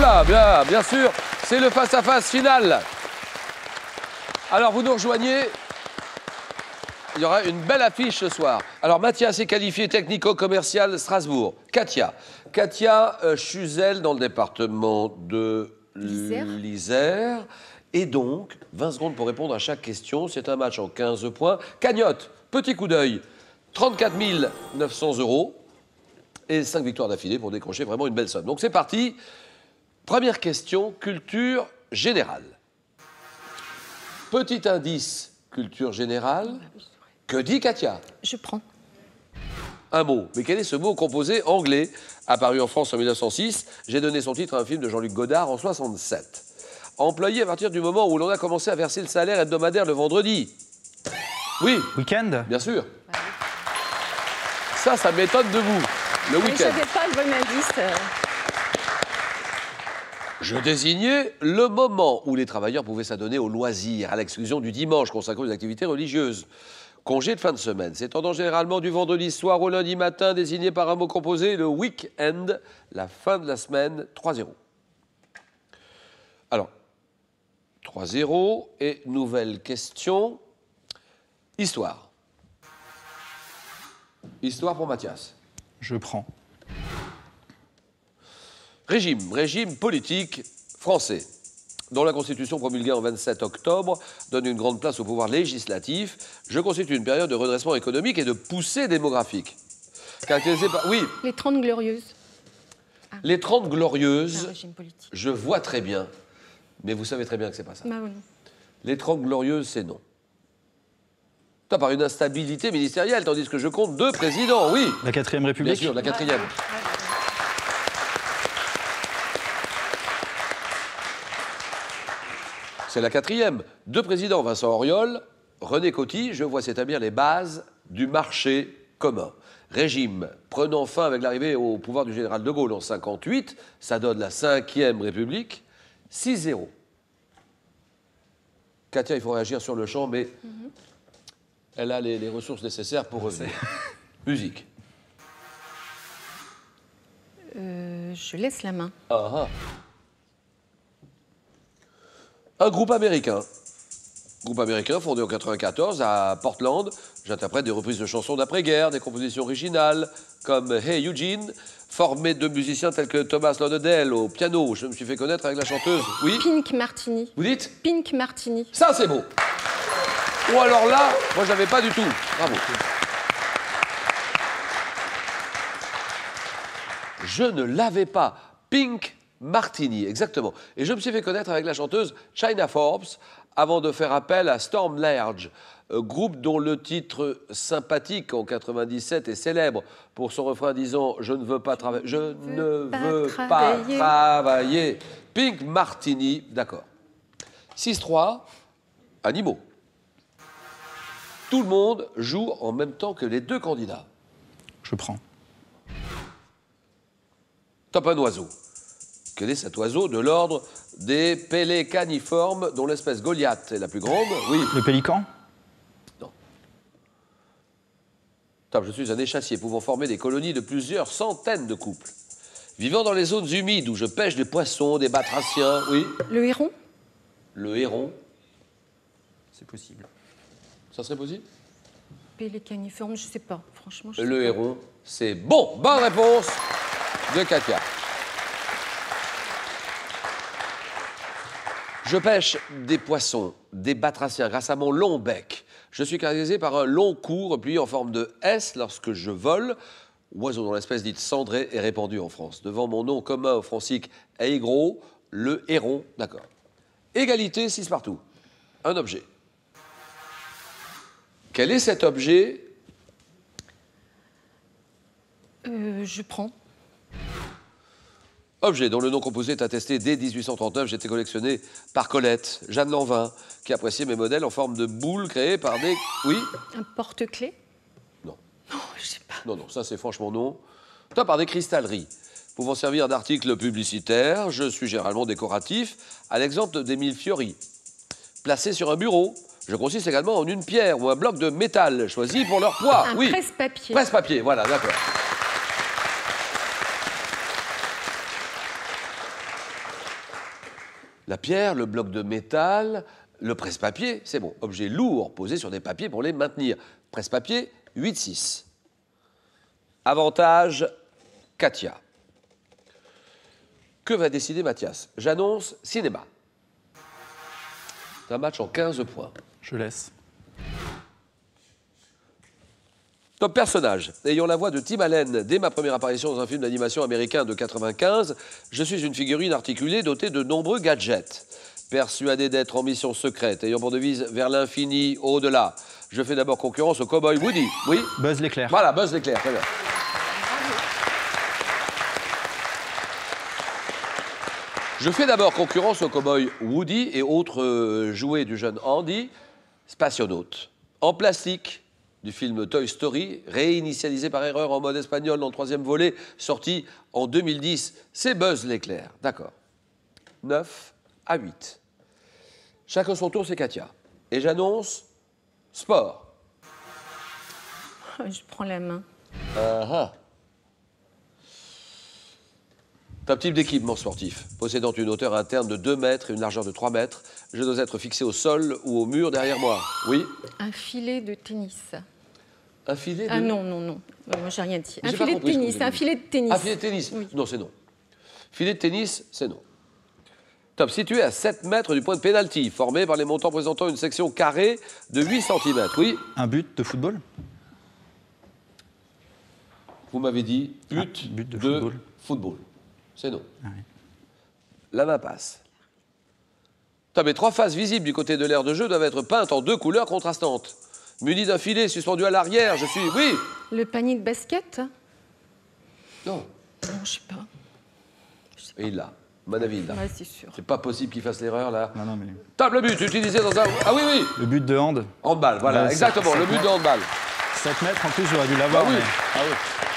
là, bien, bien sûr. C'est le face-à-face final. Alors, vous nous rejoignez. Il y aura une belle affiche ce soir. Alors, Mathias est qualifié technico-commercial Strasbourg. Katia. Katia euh, Chuzel dans le département de L'Isère. l'Isère. Et donc, 20 secondes pour répondre à chaque question. C'est un match en 15 points. Cagnotte, petit coup d'œil, 34 900 euros et 5 victoires d'affilée pour décrocher vraiment une belle somme. Donc c'est parti. Première question, culture générale. Petit indice, culture générale. Que dit Katia? Je prends. Un mot. Mais quel est ce mot composé anglais Apparu en France en 1906, j'ai donné son titre à un film de Jean-Luc Godard en 67. Employé à partir du moment où l'on a commencé à verser le salaire hebdomadaire le vendredi. Oui, Week-end? Bien sûr. Ça, ça m'étonne de vous. Le Mais je week-end. n'avais pas le bon indice. Je désignais le moment où les travailleurs pouvaient s'adonner aux loisirs, à l'exclusion du dimanche consacré aux activités religieuses. Congé de fin de semaine, s'étendant généralement du vendredi soir au lundi matin, désigné par un mot composé, le week-end, la fin de la semaine, 3-0. Alors, 3-0, et nouvelle question, histoire. Histoire pour Mathias. Je prends. Régime, régime politique français, dont la Constitution promulguée en 27 octobre donne une grande place au pouvoir législatif, je constitue une période de redressement économique et de poussée démographique. Caractérisée par... Oui, Les 30 glorieuses. les 30 C'est glorieuses, un régime politique. je vois très bien, mais vous savez très bien que c'est pas ça. Bah, oui. Les 30 glorieuses, c'est non. Ça, par une instabilité ministérielle, tandis que je compte deux présidents, oui, La quatrième bien République sûr, la quatrième. C'est la quatrième. Deux présidents, Vincent Auriol, René Coty, je vois s'établir les bases du marché commun. Régime prenant fin avec l'arrivée au pouvoir du général de Gaulle en 58, ça donne la cinquième République, 6-0. Katia, il faut réagir sur le champ, mais elle a les, les ressources nécessaires pour revenir. Musique. Euh, je laisse la main. Ah, ah. Un groupe américain. Groupe américain fondé en 94 à Portland. J'interprète des reprises de chansons d'après-guerre, des compositions originales comme Hey Eugene, formé de musiciens tels que Thomas Lauderdale au piano. Je me suis fait connaître avec la chanteuse. Oui Pink Martini. Vous dites Pink Martini. Ça, c'est beau. Ou alors là, moi, je l'avais pas du tout. Bravo. Je ne l'avais pas. Pink Martini, exactement. Et je me suis fait connaître avec la chanteuse China Forbes avant de faire appel à Storm Large, euh, groupe dont le titre sympathique en 97 est célèbre pour son refrain disant Je ne veux pas travailler. Je ne veux pas travailler. Pink Martini, d'accord. 6-3, animaux. Tout le monde joue en même temps que les deux candidats. Je prends. Top un oiseau. Quel est cet oiseau de l'ordre des pélécaniformes, dont l'espèce Goliath est la plus grande? Oui. Le pélican? Top, je suis un échassier pouvant former des colonies de plusieurs centaines de couples. Vivant dans les zones humides où je pêche des poissons, des batraciens, oui. Le héron? Le héron, C'est possible. ça serait possible? Pélécaniforme, je sais pas. Franchement, je sais Le pas. héron, c'est bon. Bonne réponse de Katia. Je pêche des poissons, des batraciens grâce à mon long bec. Je suis caractérisé par un long cou replié en forme de S lorsque je vole. Oiseau dont l'espèce dite cendrée est répandue en France. Devant mon nom commun au francique aigro, le héron, d'accord. Égalité, 6 partout. Un objet. Quel est cet objet? Euh, je prends. Objet dont le nom composé est attesté dès 1839, j'étais collectionné par Colette, Jeanne Lanvin, qui appréciait mes modèles en forme de boules créées par des... Oui Un porte-clés? Non. Non, je sais pas. Non, non, ça c'est franchement non. Toi, par des cristalleries, pouvant servir d'articles publicitaires, je suis généralement décoratif, à l'exemple d'Émile Fiori. Placé sur un bureau, je consiste également en une pierre ou un bloc de métal choisi pour leur poids. Un oui. presse-papier. Presse-papier, voilà, d'accord. La pierre, le bloc de métal, le presse-papier, c'est bon. Objet lourd posé sur des papiers pour les maintenir. Presse-papier, 8-6. Avantage, Katia. Que va décider Mathias? J'annonce cinéma. C'est un match en 15 points. Je laisse. Top personnage. Ayant la voix de Tim Allen dès ma première apparition dans un film d'animation américain de 95, je suis une figurine articulée dotée de nombreux gadgets. Persuadé d'être en mission secrète, ayant pour devise vers l'infini, au-delà. Je fais d'abord concurrence au cowboy Woody. Oui Buzz l'éclair. Voilà, Buzz l'éclair, très bien. Je fais d'abord concurrence au cowboy Woody et autres euh, jouets du jeune Andy, spationaute. En plastique, du film Toy Story, réinitialisé par erreur en mode espagnol dans le troisième volet, sorti en 2010. C'est Buzz l'éclair, d'accord. 9 à 8. Chacun son tour, c'est Katia. Et j'annonce sport. Je prends la main. Ah ah. Top type d'équipement sportif, possédant une hauteur interne de 2 mètres et une largeur de 3 mètres. Je dois être fixé au sol ou au mur derrière moi. Oui Un filet de tennis. Un filet de... Ah non, non, non. Euh, Moi, j'ai rien dit. Un filet de tennis. Un filet de tennis. Un filet de tennis Oui. Non, c'est non. Filet de tennis, c'est non. Top situé à 7 mètres du point de pénalty, formé par les montants présentant une section carrée de 8 cm. Oui, Un but de football? Vous m'avez dit but, Ah, but de de, football. football. C'est non. Ah. La main passe. Les trois faces visibles du côté de l'aire de jeu doivent être peintes en deux couleurs contrastantes. Muni d'un filet suspendu à l'arrière, je suis. Oui Le panier de basket? Non. Non, je sais pas. Et il l'a. À mon avis, il l'a. Ouais, c'est sûr. C'est pas possible qu'il fasse l'erreur là. Non, non, mais. Table but utilisé dans un. Ah oui, oui Le but de hand Handball, voilà, Ouais, exactement, le but de handball. 7 mètres en plus, j'aurais dû l'avoir. Ah oui. mais- Ah oui.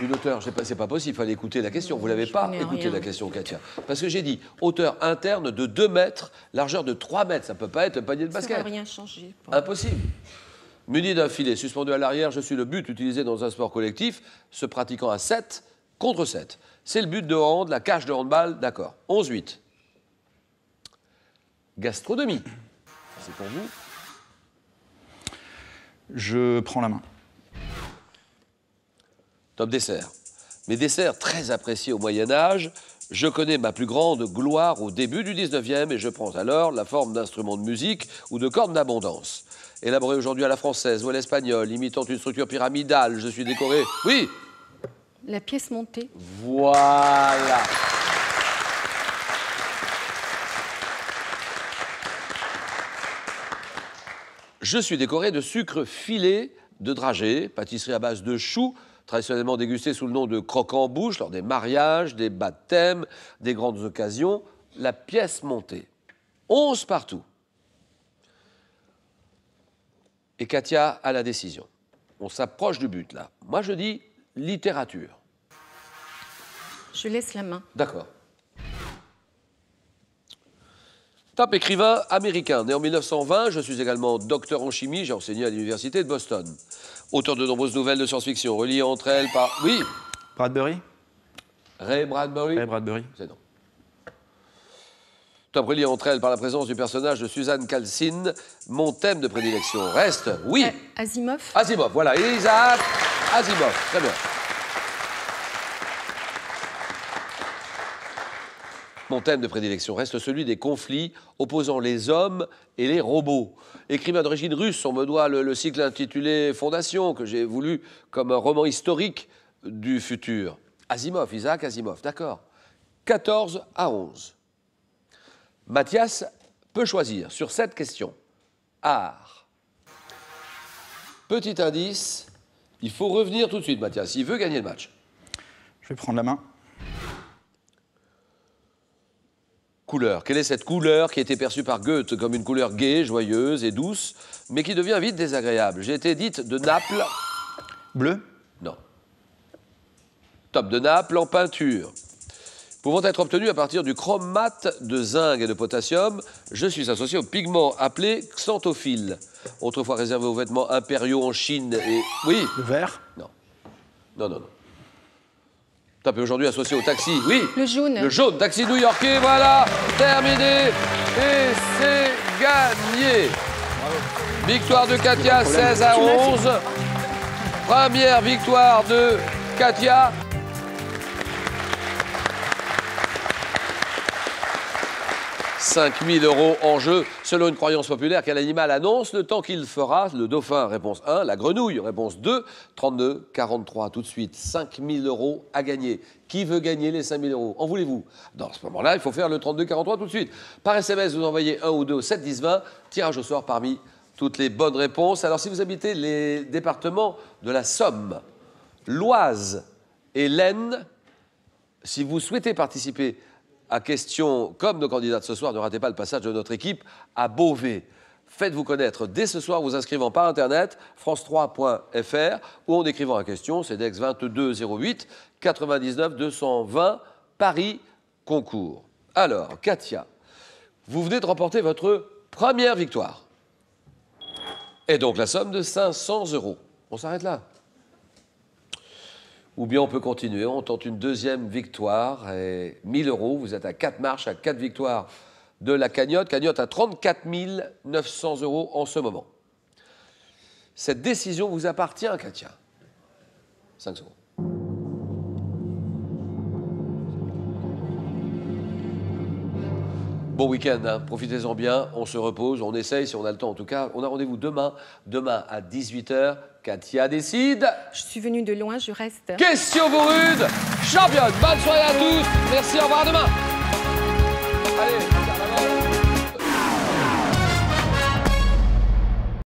Une hauteur, je sais pas, c'est pas possible, il fallait écouter la question. Vous l'avez pas écouté rien. la question, Katia. Parce que j'ai dit hauteur interne de 2 mètres, largeur de 3 mètres. Ça peut pas être le panier de Ça va basket. rien changer. Impossible. Muni d'un filet suspendu à l'arrière, je suis le but utilisé dans un sport collectif, se pratiquant à 7 contre 7. C'est le but de hand, la cage de handball, d'accord. 11-8. Gastronomie. C'est pour vous. Je prends la main. Top dessert. Mes desserts très appréciés au Moyen Âge, je connais ma plus grande gloire au début du 19e et je prends alors la forme d'instruments de musique ou de cordes d'abondance. Élaboré aujourd'hui à la française ou à l'espagnole, imitant une structure pyramidale, je suis décoré. Oui, La pièce montée. voilà. Je suis décoré de sucre filé de dragée, pâtisserie à base de choux, traditionnellement dégustée sous le nom de croque en bouche lors des mariages, des baptêmes, des grandes occasions. La pièce montée. 11 partout. Et Katia a la décision. On s'approche du but là. Moi je dis littérature. Je laisse la main. D'accord. Top écrivain américain. Né en 1920, je suis également docteur en chimie. J'ai enseigné à l'université de Boston. Auteur de nombreuses nouvelles de science-fiction, reliées entre elles par. Oui, Bradbury Ray Bradbury. Ray Bradbury. C'est non. Top relié entre elles par la présence du personnage de Suzanne Calcine. Mon thème de prédilection reste. Oui. A- Asimov. Asimov, voilà, Isaac Asimov, très bien. Mon thème de prédilection reste celui des conflits opposant les hommes et les robots. Écrivain d'origine russe, on me doit le, le cycle intitulé Fondation, que j'ai voulu comme un roman historique du futur. Asimov, Isaac Asimov, d'accord. 14 à 11. Mathias peut choisir sur cette question. Art, Petit indice, il faut revenir tout de suite, Mathias. Il veut gagner le match. Je vais prendre la main. Couleur. Quelle est cette couleur qui était perçue par Goethe comme une couleur gaie, joyeuse et douce, mais qui devient vite désagréable? J'ai été dite de Naples. Bleu? Non. Top de Naples en peinture. Pouvant être obtenu à partir du chromate de zinc et de potassium, je suis associé au pigment appelé xanthophile, autrefois réservé aux vêtements impériaux en Chine et... Oui Le vert? Non. Non, non, non. Top est aujourd'hui associé au taxi. Oui. Le jaune. Le jaune, taxi new-yorkais, voilà, terminé. Et c'est gagné. Victoire de Katia, 16 à 11. Première victoire de Katia. « 5000 euros en jeu. Selon une croyance populaire, quel animal annonce le temps qu'il fera Le dauphin, réponse 1. La grenouille, réponse 2. 32, 43, tout de suite. 5000 euros à gagner. Qui veut gagner les 5000 euros? En voulez-vous? Dans ce moment-là, il faut faire le 32, 43 tout de suite. Par SMS, vous envoyez 1 ou 2 au 7, 10, 20. Tirage au sort parmi toutes les bonnes réponses. Alors, si vous habitez les départements de la Somme, l'Oise et l'Aisne, si vous souhaitez participer à question comme nos candidats de ce soir, ne ratez pas le passage de notre équipe à Beauvais. Faites-vous connaître dès ce soir, vous inscrivant par Internet, france3.fr, ou en écrivant la question, CEDEX 2208 99 220 Paris Concours. Alors, Katia, vous venez de remporter votre première victoire. Et donc la somme de 500 euros. On s'arrête là. Ou bien on peut continuer, on tente une deuxième victoire et 1000 euros. Vous êtes à 4 marches, à 4 victoires de la cagnotte. Cagnotte à 34 900 euros en ce moment. Cette décision vous appartient, Katia. 5 secondes. Bon week-end, hein. profitez-en bien, on se repose, on essaye si on a le temps en tout cas. On a rendez-vous demain, demain à 18h. Katia décide. Je suis venue de loin, je reste. Question rude, championne. Bonne soirée à tous. Merci, au revoir demain.